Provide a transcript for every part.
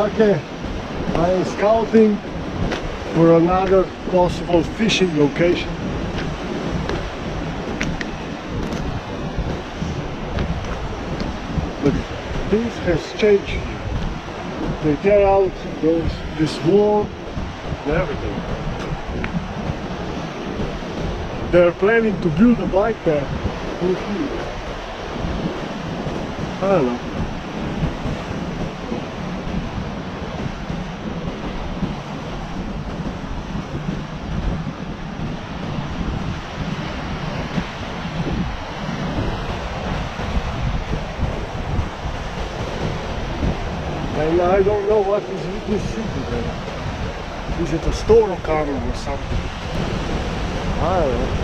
Okay, I am scouting for another possible fishing location. But things has changed. They tear out those this wall and everything. They're planning to build a bike path through here. I don't know. And I don't know what is this city there. Is it a store coming or something? I don't know.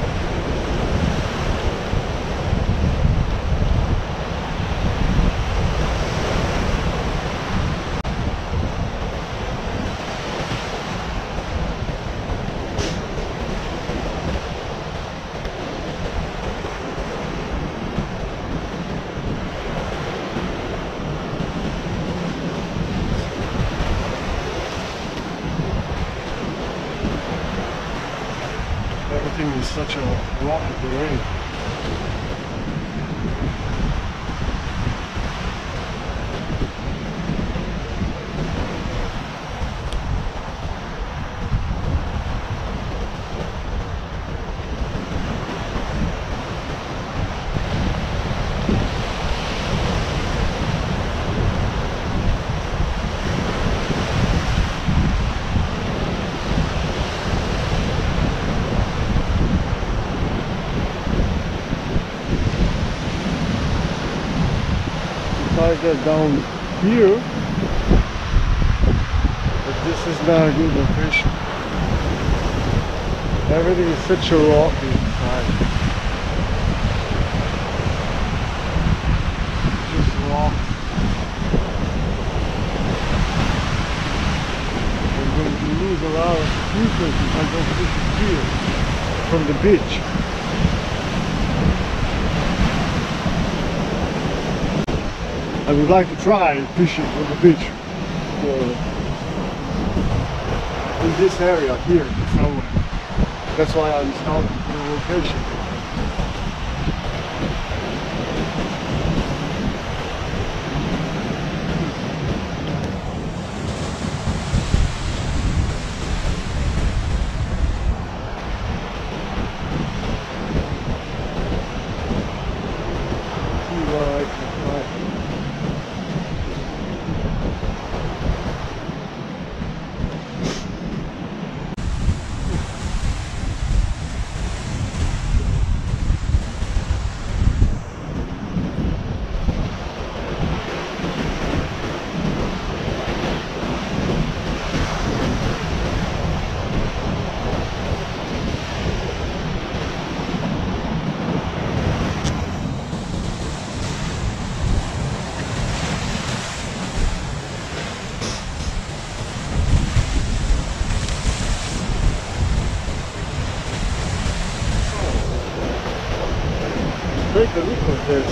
Such a rocky terrain. Get down here, but this is not a good location. Everything is such a rocky side. Just rock. I'm going to lose a lot of interest if I go fishing here from the beach. I would like to try fishing on the beach for in this area here somewhere. That's why I'm for the location. See what I can find. Take a look at this.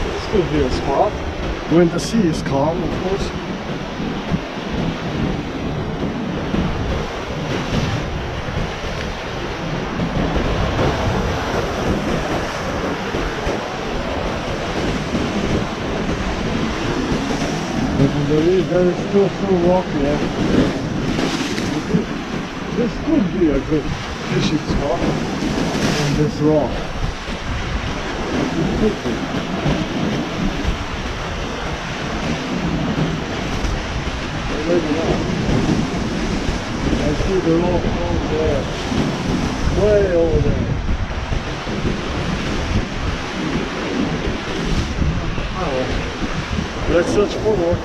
This could be a spot when the sea is calm, of course. But there is, there is still so rocky everywhere. This could be a good fishing spot on this rock. It could be. Maybe not. I see the rock over there. Way over there. Oh. Let's search for more.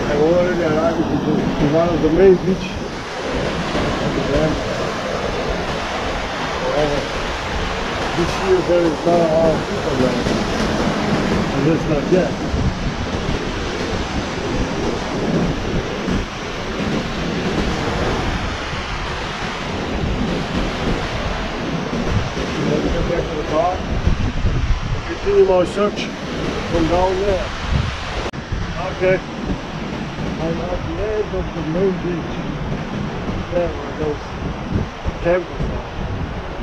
I already arrived to, the, to one the main beach. This year there is not a lot of people there. At least not yet. Let me get back to the car. Continue my search from down there. Okay. I'm at the edge of the main beach. There where those campers are.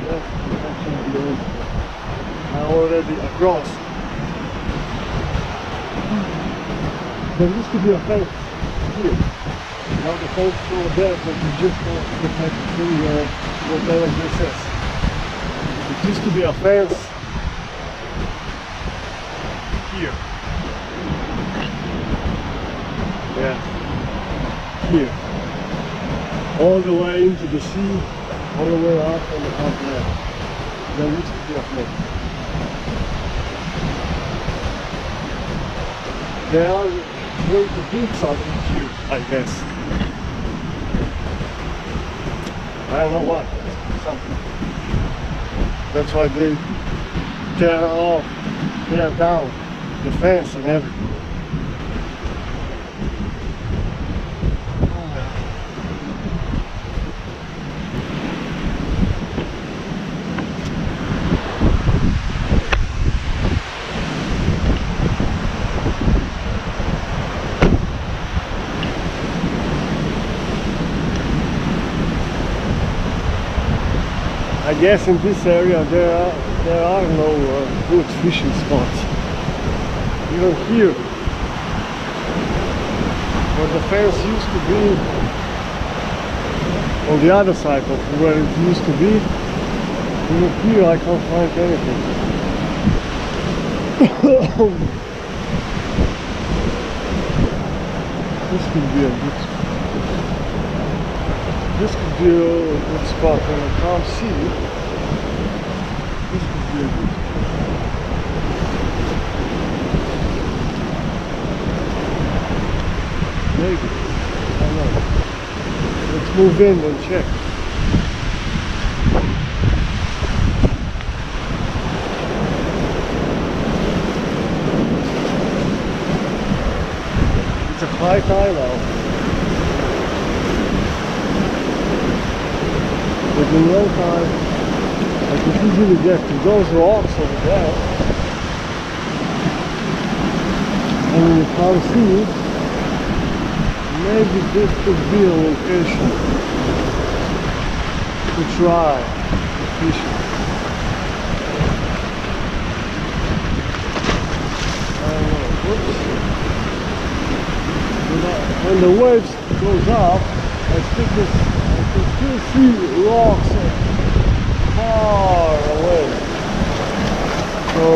Yes, actually the end. I'm already across. There used to be a fence here. Now the fence is over there, but you just want to protect tree or whatever this is. It used to be a fence here. Yeah. Here. All the way into the sea, all the way up and up there. There used to be a fence. They are going to build something here, I guess. I don't know what. Something. That's why they tear off, tear down the fence and everything. Guess in this area there are there are no uh, good fishing spots. Even here, where the fence used to be, on the other side of where it used to be, even here I can't find anything. this could be a good this could be a good spot and I can't see it. This could be a good Maybe. I know. Let's move in and check. It's a high tide. But in low tide, I easily get to those rocks over there. And you can't see. Maybe this could be a location to try fishing. I know. Whoops. Uh, when the waves goes up, I think this, I can still see rocks far away. So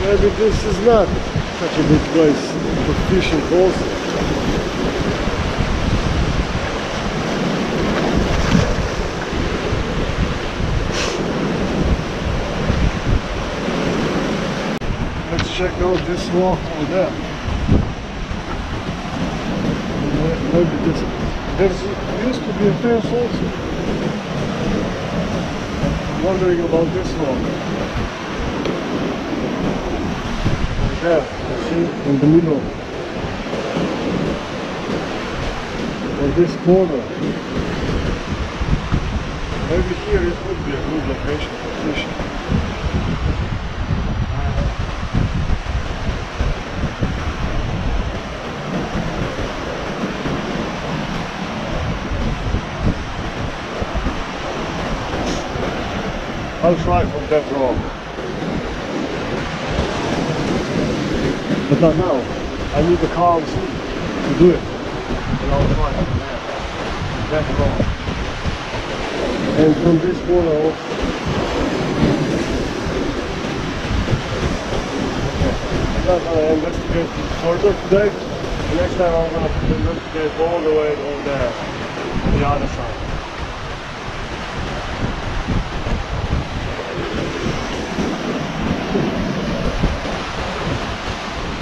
maybe this is not such a good place for fishing also. Let's check out this rock over there. Maybe this. There's used to be a fence also. Wondering about this one. There, you see, in the middle. Or this corner. Maybe here it would be a good location for fishing. I'll try from rock. But not now. I need the sea to do it. And I'll try from there. Rock. And from this corner also. I'm not gonna investigate further today. Next time I'm gonna investigate all the way over there. On the other side.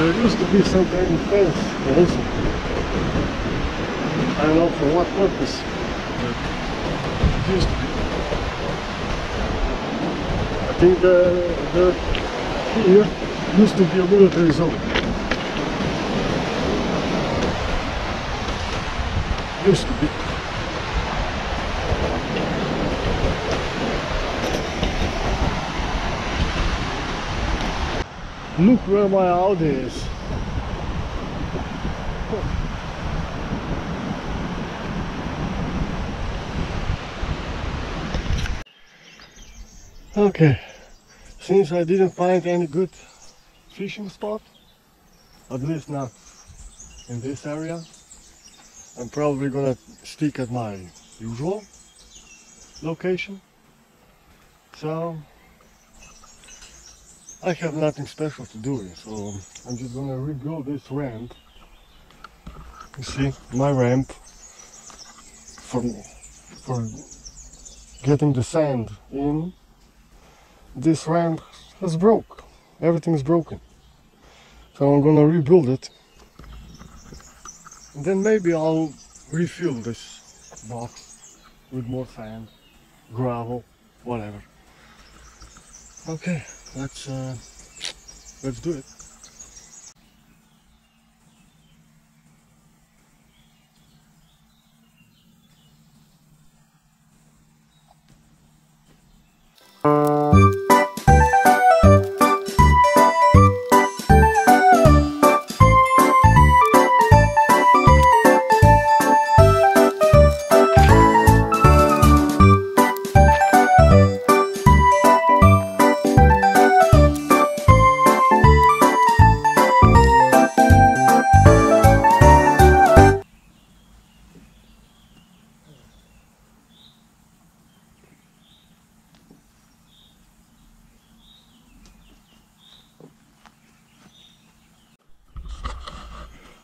There used to be some kind of fence also. I don't know for what purpose. It used to be. I think uh, the here used to be a military zone. Used to be. Look where my Audi is. Okay, since I didn't find any good fishing spot, at least not in this area, I'm probably gonna stick at my usual location. So I have nothing special to do here, so I'm just gonna rebuild this ramp. You see, my ramp for for getting the sand in. This ramp has broke. Everything's broken. So I'm gonna rebuild it. And then maybe I'll refill this box with more sand, gravel, whatever. Okay, let's uh, let's do it.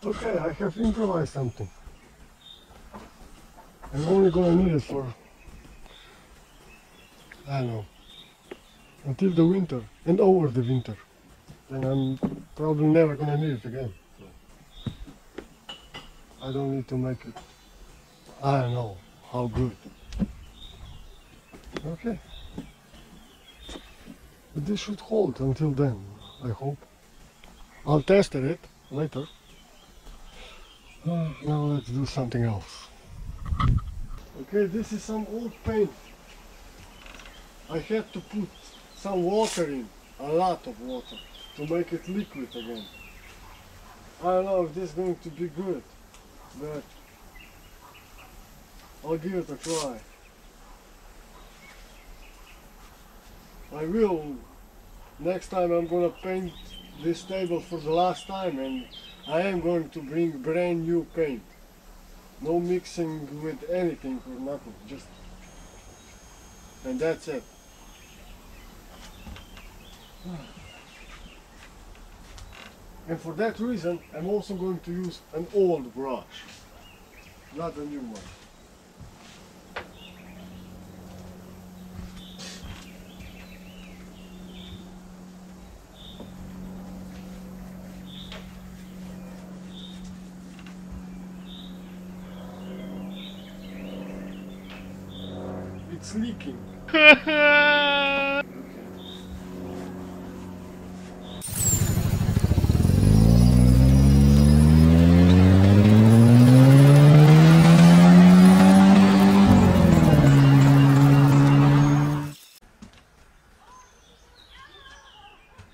Okay, I have improvised something. I'm only gonna need it for, I don't know, until the winter and over the winter. Then I'm probably never gonna need it again. So I don't need to make it, I don't know how good. Okay. But this should hold until then, I hope. I'll test it later. Uh, now let's do something else. Okay, this is some old paint. I had to put some water in, a lot of water, to make it liquid again. I don't know if this is going to be good, but I'll give it a try. I will, next time I'm gonna paint this table for the last time and I am going to bring brand new paint. No mixing with anything or nothing, just and that's it. And for that reason, I'm also going to use an old brush, not a new one. It's leaking.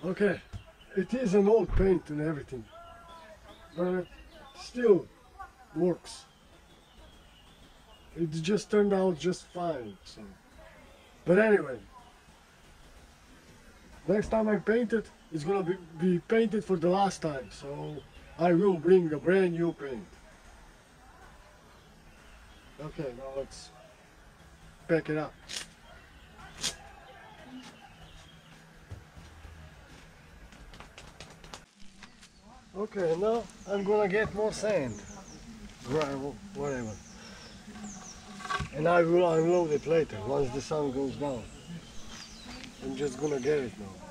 Okay, it is an old paint and everything, but it still works. It just turned out just fine. So. But anyway, next time I paint it, it's gonna be, be painted for the last time. So I will bring a brand new paint. Okay, now let's pack it up. Okay, now I'm gonna get more sand, gravel, whatever. And I will unload it later, once the sun goes down. I'm just gonna get it now.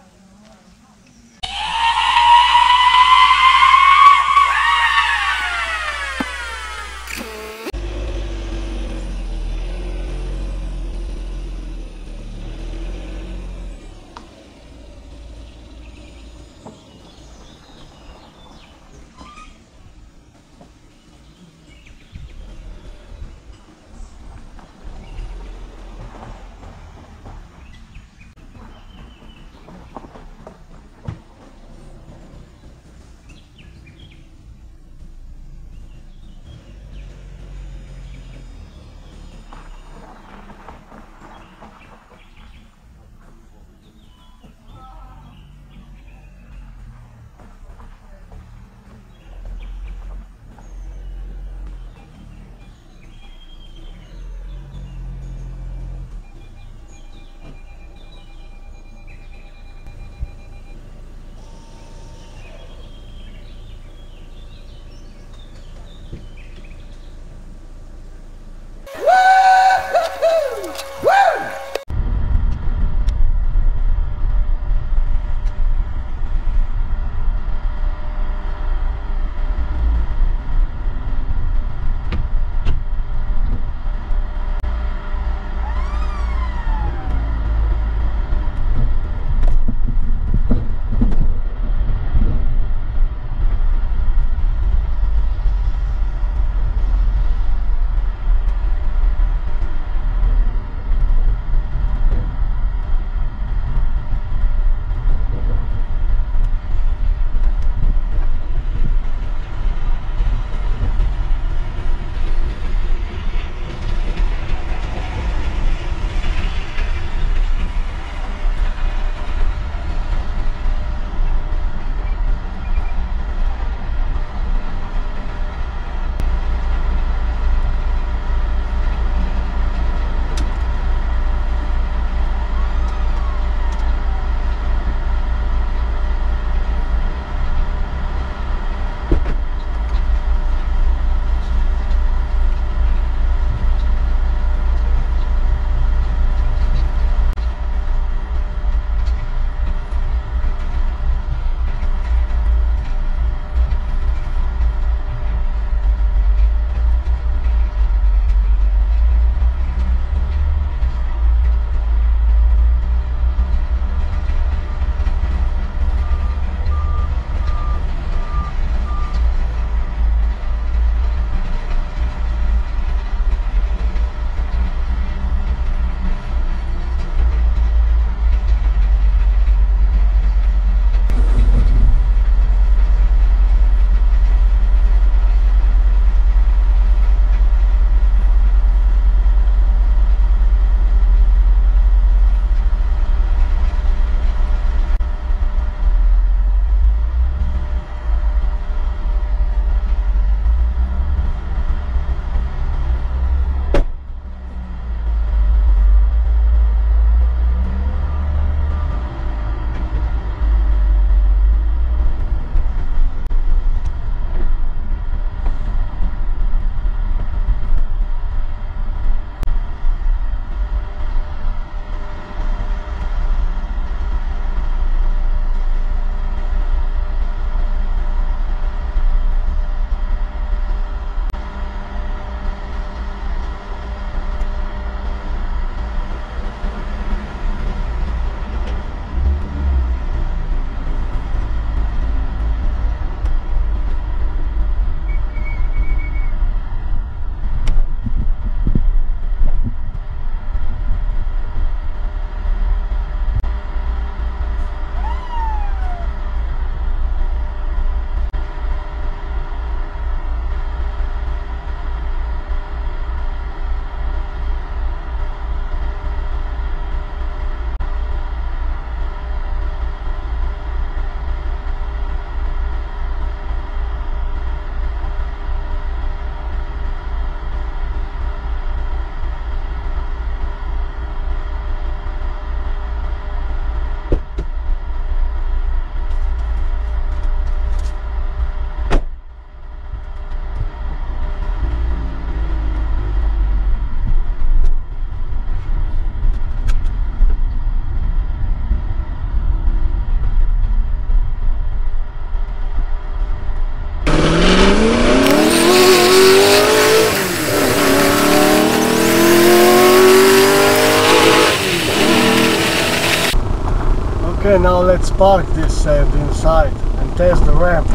Park this sand inside and test the ramp.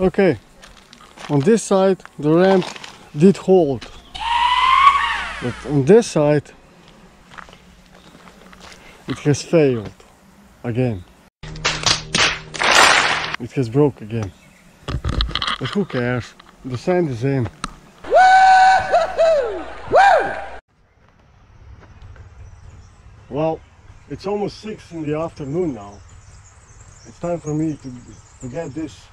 Okay, on this side the ramp did hold, but on this side it has failed again. It has broke again. But who cares? The sand is in. Well, it's almost six in the afternoon now. It's time for me to, to get this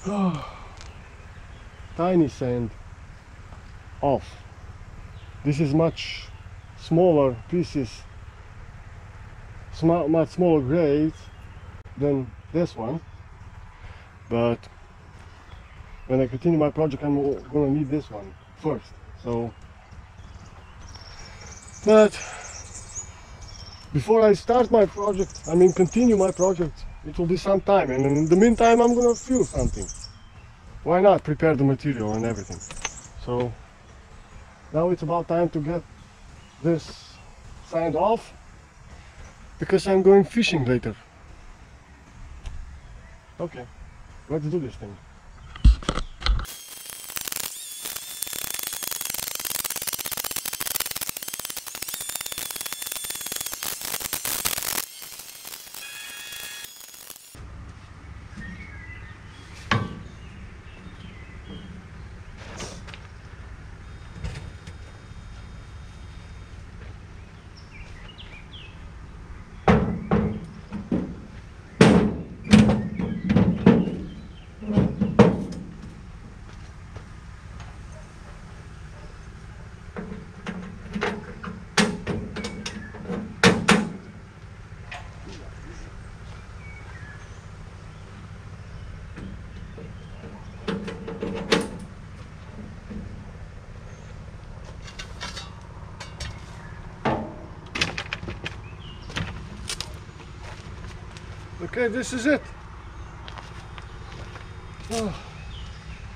tiny sand off. This is much smaller pieces, much smaller grades than this one. But when I continue my project, I'm gonna need this one first. So, but before I start my project, I mean continue my project, it will be some time and in the meantime I'm gonna feel something. Why not prepare the material and everything? So now it's about time to get this signed off because I'm going fishing later. Okay, let's do this thing. Okay, this is it. Oh,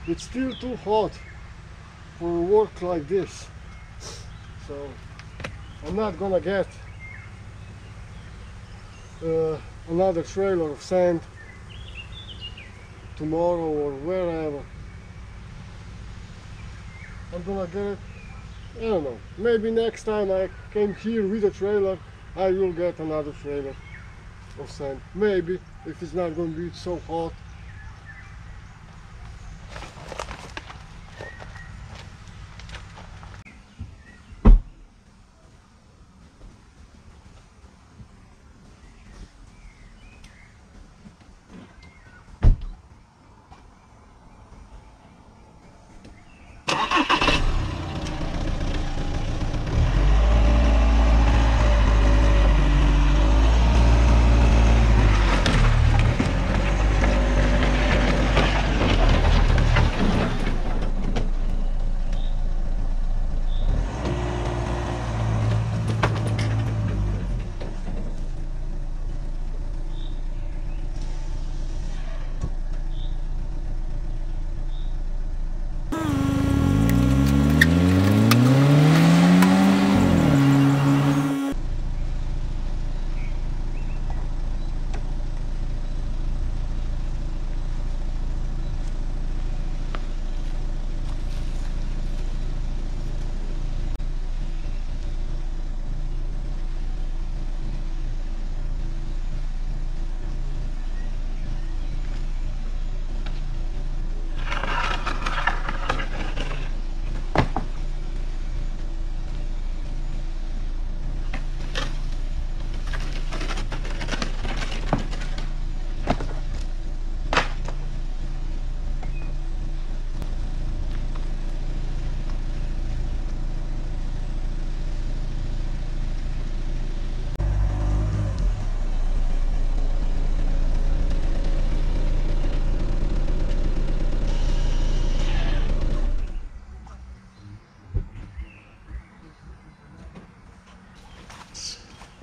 it's still too hot for work like this. So I'm not gonna get uh, another trailer of sand tomorrow or wherever. I'm gonna get it, I don't know, maybe next time I came here with a trailer, I will get another trailer of sand. Maybe, if it's not going to be so hot.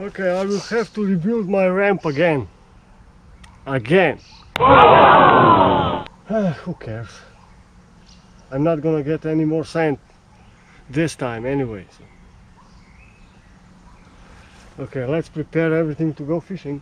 Okay, I will have to rebuild my ramp again. Again. Ah, who cares? I'm not gonna get any more sand this time anyway. so. Okay, let's prepare everything to go fishing.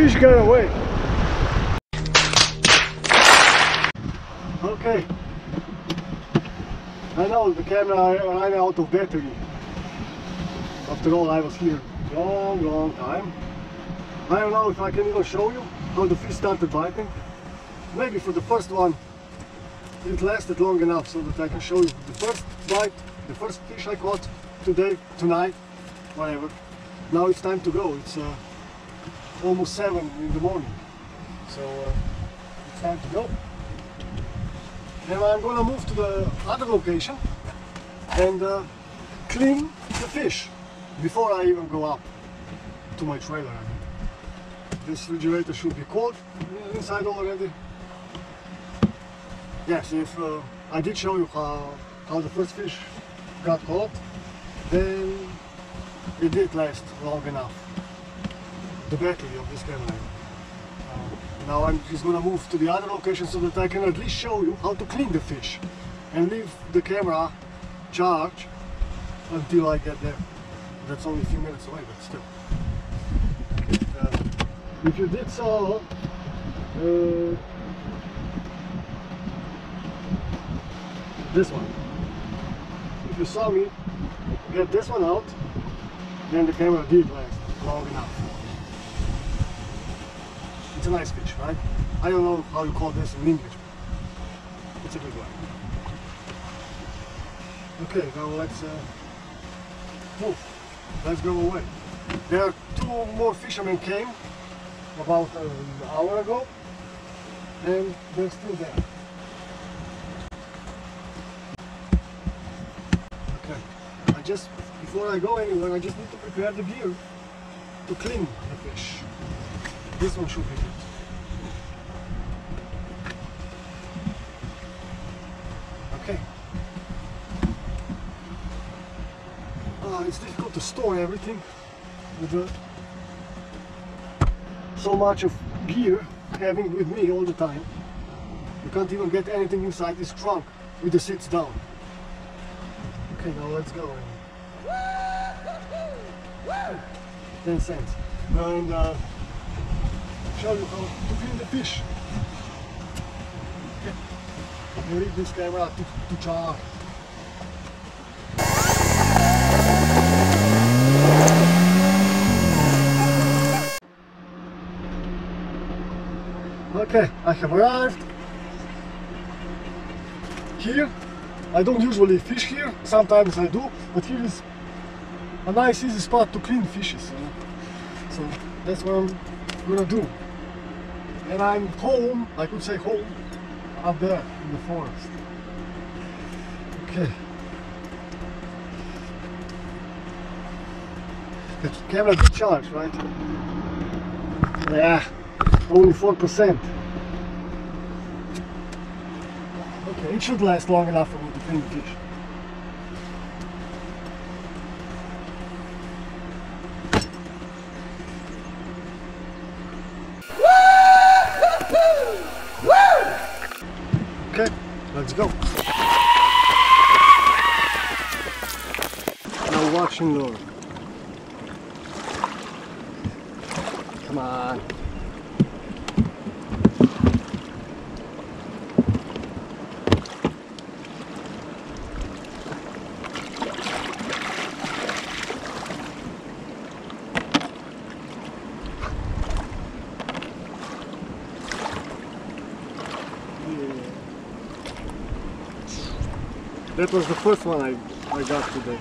Fish got away. Okay. I know the camera ran out of battery. After all, I was here long, long time. I don't know if I can even show you how the fish started biting. Maybe for the first one, it lasted long enough so that I can show you the first bite, the first fish I caught today, tonight, whatever. Now it's time to go. It's uh, almost 7 in the morning. So uh, it's time to go. Now I'm gonna move to the other location and uh, clean the fish before I even go up to my trailer. This refrigerator should be cold inside already. Yes, if uh, I did show you how, how the first fish got caught, then it did last long enough the battery of this camera. Uh, now I'm just gonna move to the other location so that I can at least show you how to clean the fish and leave the camera charged until I get there. That's only a few minutes away, but still. Uh, if you did saw uh, this one, if you saw me get this one out, then the camera did last long enough. It's a nice fish, right? I don't know how you call this in English, it's a good one. Okay, now let's uh, move. Let's go away. There are two more fishermen came about an hour ago, and they're still there. Okay, I just before I go anywhere, I just need to prepare the gear to clean the fish. This one should be good. Okay. Uh, it's difficult to everything with uh, so much of gear having with me all the time. You can't even get anything inside this trunk with the seats down. Okay, now let's go. 10 cents. And uh, show you how to clean the fish. Okay. You leave this camera to, to charge. Okay, I have arrived here. I don't usually fish here, sometimes I do, but here is a nice easy spot to clean fishes. You know? So that's what I'm gonna do. And I'm home, I could say home, up there in the forest. Okay. The camera did charge, right? Yeah, only 4%. Okay, it should last long enough for me to clean the fish. Okay, let's go. Now watching Lord. Come on. That was the first one I, I got today.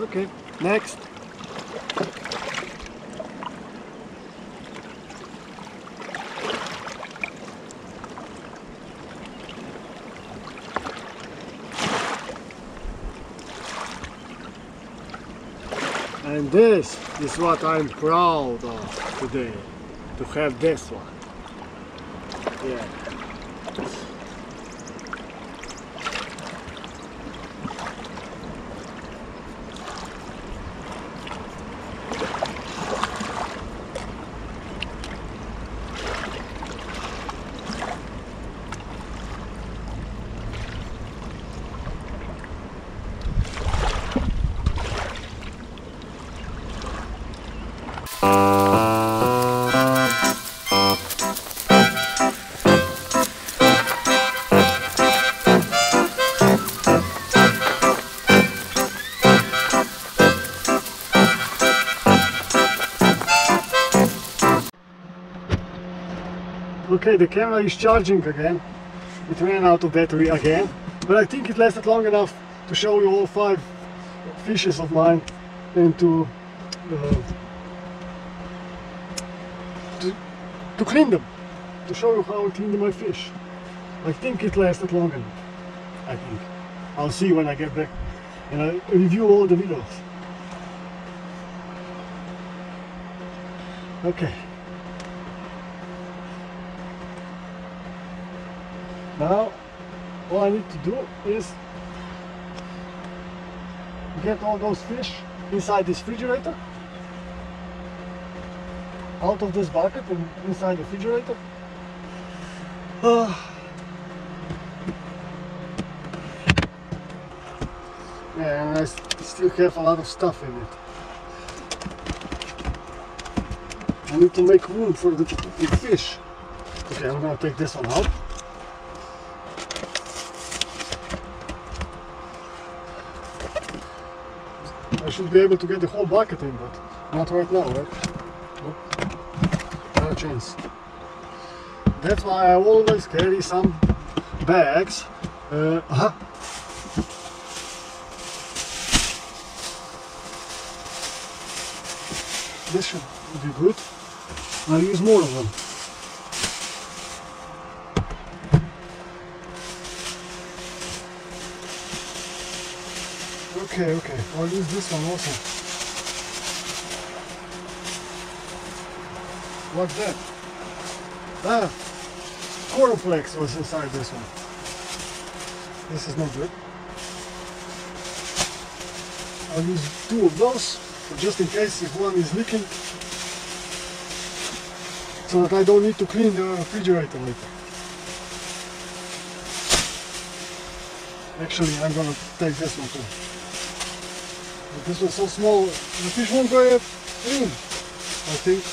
Okay, next. And this is what I'm proud of today, to have this one. Yeah. Okay, the camera is charging again. It ran out of battery again, but I think it lasted long enough to show you all five fishes of mine and to uh, to, to clean them, to show you how I cleaned my fish. I think it lasted long enough. I think. I'll see when I get back and I review all the videos. Okay. Now, all I need to do is get all those fish inside this refrigerator, out of this bucket and inside the refrigerator. Uh, yeah, and I still have a lot of stuff in it. I need to make room for the, the fish. Okay, I'm gonna take this one out. I should be able to get the whole bucket in, but not right now, right? Nope. Not a chance. That's why I always carry some bags. Uh, uh This should be good. I'll use more of them. Okay, okay. I'll use this one also. What's that? Ah, Cornflakes was inside this one. This is not good. I'll use two of those, just in case if one is leaking, so that I don't need to clean the refrigerator later. Actually, I'm gonna take this one too. This one's so small, the fish won't go in, I think.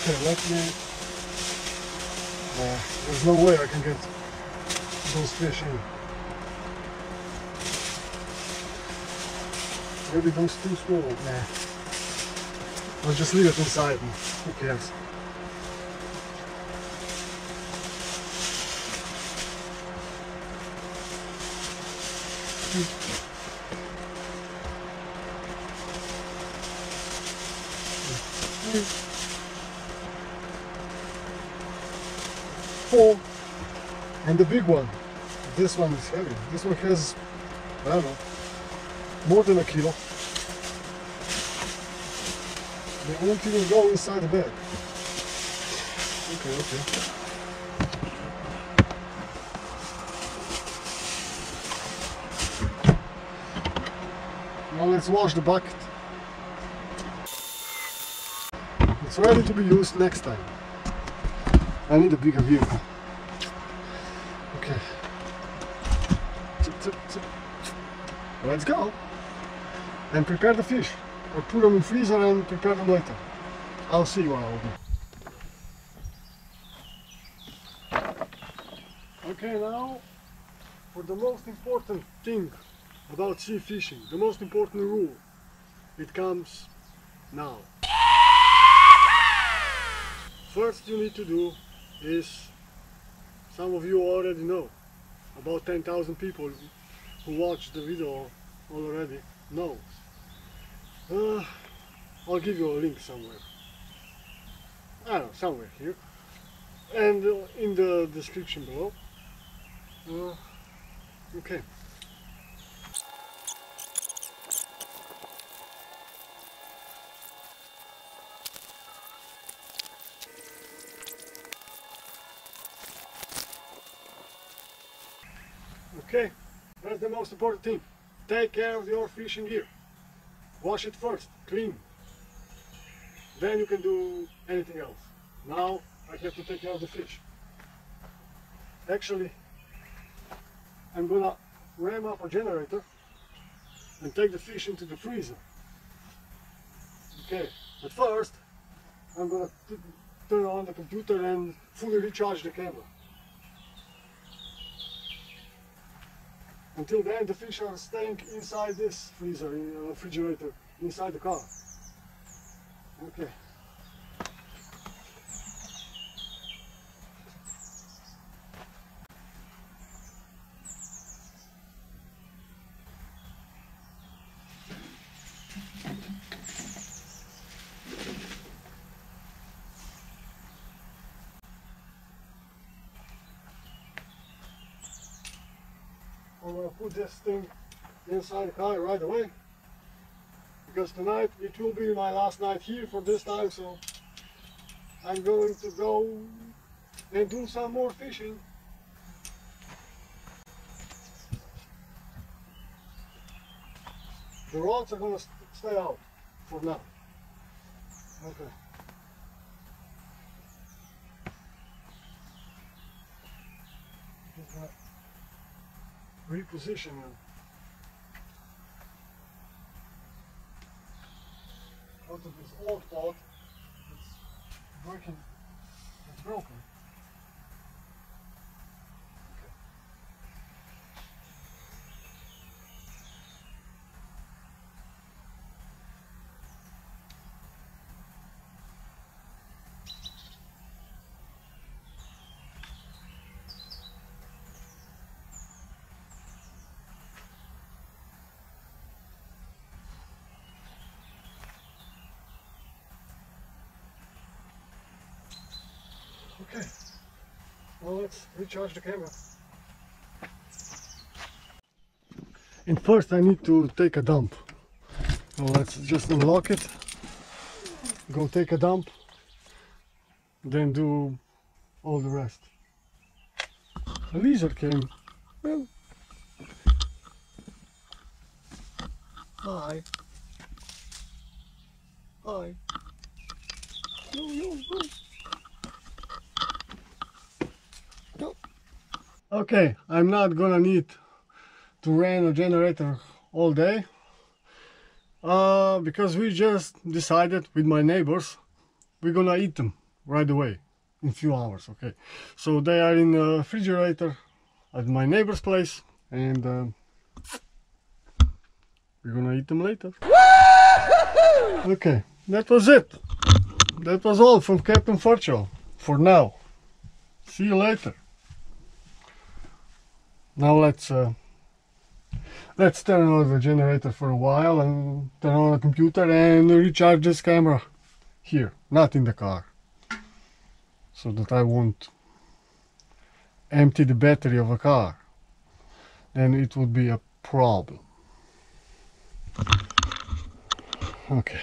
Okay, let me... Uh, there's no way I can get those fish in. Maybe those too small. Nah. I'll just leave it inside. Who cares? Four. And the big one. This one is heavy. This one has, I don't know, more than a kilo. They won't even go inside the bag. Okay, okay. Now let's wash the bucket. It's ready to be used next time. I need a bigger vehicle. Let's go. And prepare the fish. Or put them in freezer and prepare them later. I'll see what I'll do. Okay, now for the most important thing about sea fishing, the most important rule. It comes now. First you need to do is, some of you already know, about 10,000 people who watched the video already know. Uh, I'll give you a link somewhere. I don't know, somewhere here. And uh, in the description below. Uh, okay. Okay, that's the most important thing. Take care of your fishing gear. Wash it first, clean. Then you can do anything else. Now I have to take care of the fish. Actually, I'm gonna ram up a generator and take the fish into the freezer. Okay, but first I'm gonna turn on the computer and fully recharge the camera. Until then, the fish are staying inside this freezer, refrigerator, inside the car. Okay. I'm gonna put this thing inside the car right away. Because tonight it will be my last night here for this time so I'm going to go and do some more fishing. The rods are gonna st- stay out for now. Okay Just gonna reposition them. Out of this old pot, it's breaking, it's broken. Okay. Well, let's recharge the camera. And first I need to take a dump. So let's just unlock it. Go take a dump then do all the rest. A lizard came. Well, hi. Hi. No, no, no. No. Okay, I'm not gonna need to run a generator all day uh, because we just decided with my neighbors we're gonna eat them right away in a few hours okay? So they are in the refrigerator at my neighbor's place and uh, we're gonna eat them later. Okay that was it. That was all from Captain Frcho for now. See you later now let's uh, let's turn on the generator for a while and turn on the computer and recharge this camera here not in the car so that I won't empty the battery of a car. Then it would be a problem. Okay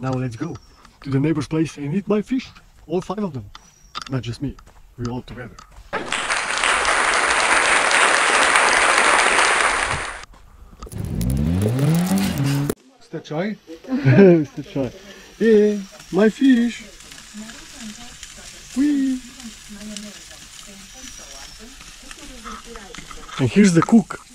Now let's go to the neighbor's place and eat my fish. All five of them. Not just me. We all together. Mr. Chai? Mr. Chai. Yeah, my fish. Whee. And here's the cook.